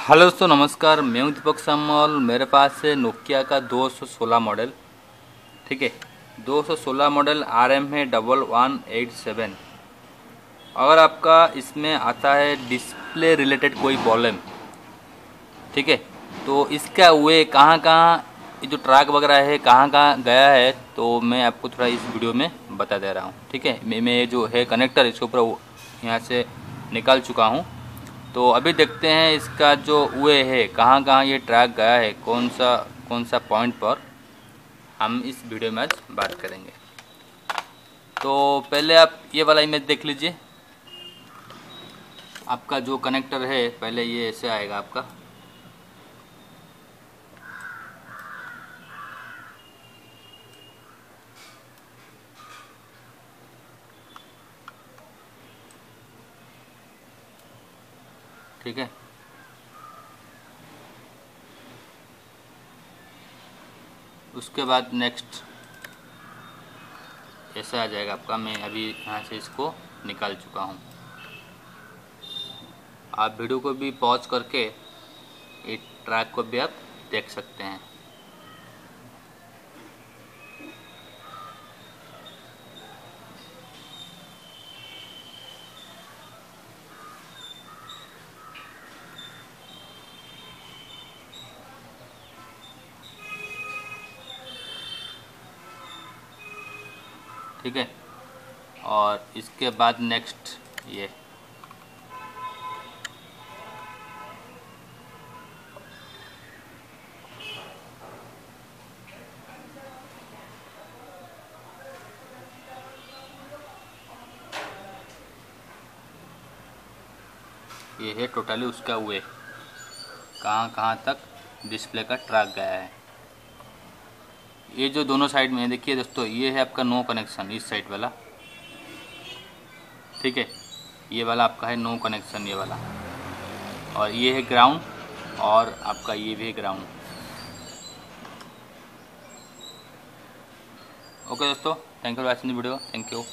Hello दोस्तों, नमस्कार। मैं हूँ दीपक सामल मेरे पास है नोकिया का 216 मॉडल ठीक है? 216 मॉडल आर एम है डबल वन एट सेवन अगर आपका इसमें आता है डिस्प्ले रिलेटेड कोई प्रॉब्लम ठीक है? तो इसका वे कहाँ कहाँ ये जो ट्रैक वगैरह है कहाँ कहाँ गया है तो मैं आपको थोड़ा इस वीडियो में बता दे रहा हूँ। ठीक है? मैं जो है कनेक्टर इसके ऊपर यहाँ से निकाल चुका हूँ। तो अभी देखते हैं इसका जो वे है, कहाँ कहाँ ये ट्रैक गया है, कौन सा कौन सा पॉइंट पर हम इस वीडियो में आज बात करेंगे। तो पहले आप ये वाला इमेज देख लीजिए। आपका जो कनेक्टर है, पहले ये ऐसे आएगा आपका। ठीक है? उसके बाद नेक्स्ट ऐसा आ जाएगा आपका, मैं अभी यहाँ से इसको निकाल चुका हूँ। आप वीडियो को भी पॉज करके, एक ट्रैक को भी आप देख सकते हैं। ठीक है? और इसके बाद नेक्स्ट ये। ये है टोटली उसका वे कहाँ कहाँ तक डिस्प्ले का ट्रैक गया है। ये जो दोनों साइड में है, देखिए दोस्तों, ये है आपका नो कनेक्शन, इस साइड वाला। ठीक है? ये वाला आपका है नो कनेक्शन, ये वाला। और ये है ग्राउंड, और आपका ये भी है ग्राउंड। ओके दोस्तों thank you watching the video thank you